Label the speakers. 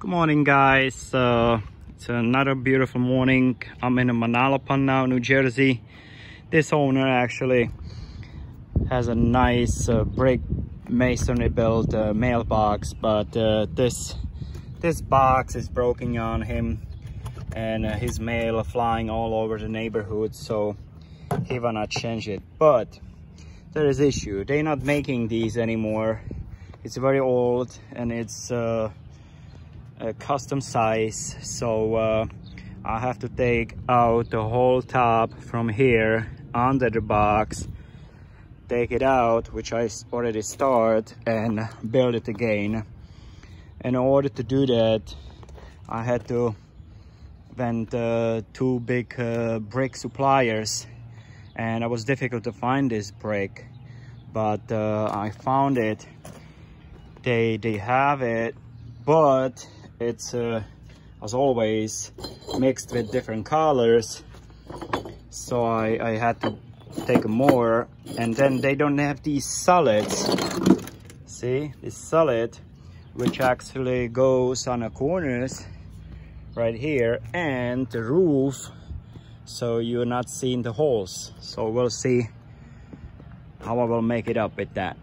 Speaker 1: Good morning guys. Uh, it's another beautiful morning. I'm in Manalapan now, New Jersey. This owner actually has a nice uh, brick masonry built uh, mailbox, but uh, this this box is broken on him and uh, his mail flying all over the neighborhood, so he wanna change it. But there is issue. They're not making these anymore. It's very old and it's uh, a custom size. So uh, I have to take out the whole top from here under the box take it out which I already start and build it again. In order to do that I had to went uh, two big uh, brick suppliers. And it was difficult to find this brick but uh, I found it. They they have it but it's uh, as always mixed with different colors. So I, I had to take more. And then they don't have these solids see? This solid which actually goes on the corners right here and the roof so you're not seeing the holes. So we'll see how I will make it up with that